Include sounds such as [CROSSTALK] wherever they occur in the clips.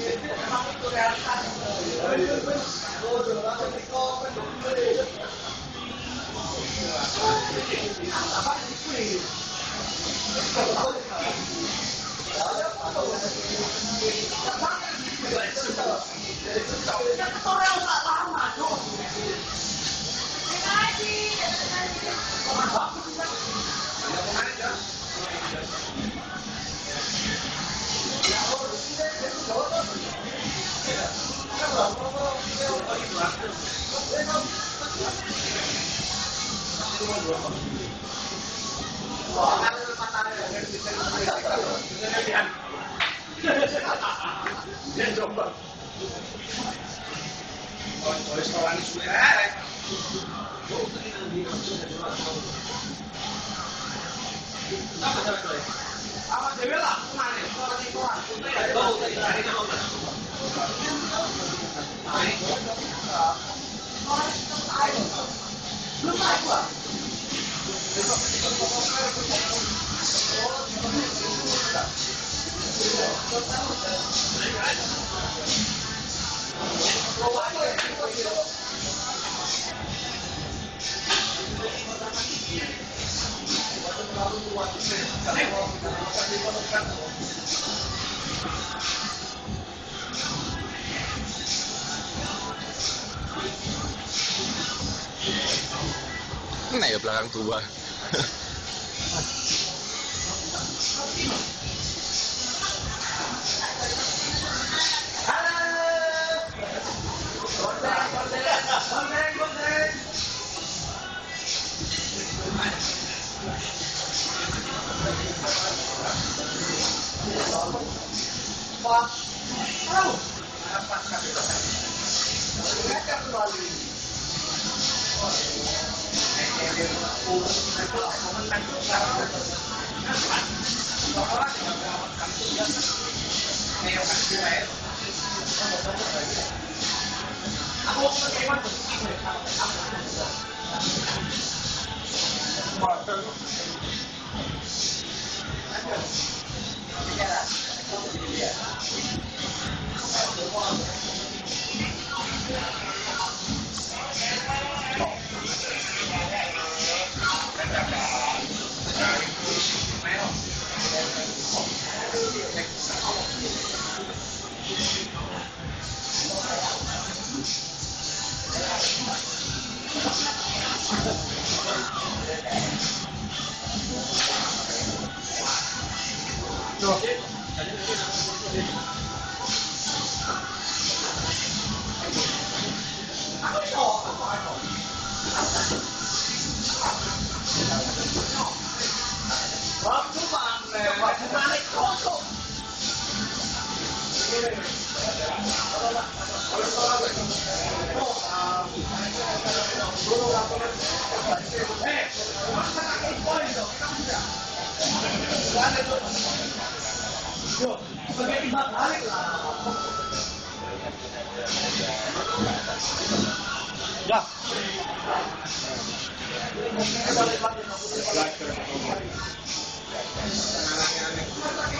네가하 지. Look like what? 我玩过很多游戏。naik belakang tua Thank you. 没有感觉没有。啊，我们，这个。那谁？小刘的队长是谁？啊，小王，小王。王主管来，王主管来，高速。好的，好的，好的。好的。Ya. Gracias.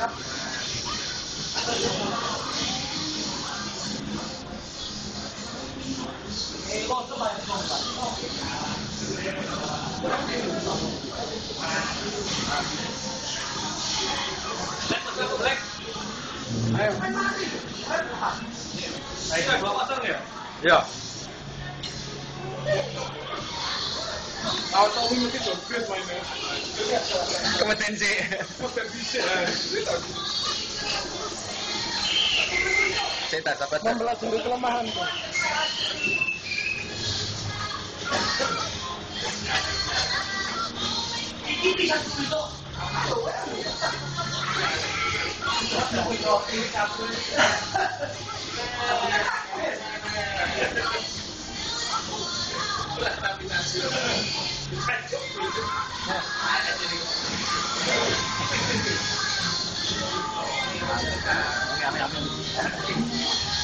哎，我怎么也中了？来，来，来，哎，你快给我挣！呀！Kompetensi. Saya Cerita sahabat. Mempelajari kelemahan. [LAUGHS] Ini bisa untuk Terima. Thank you.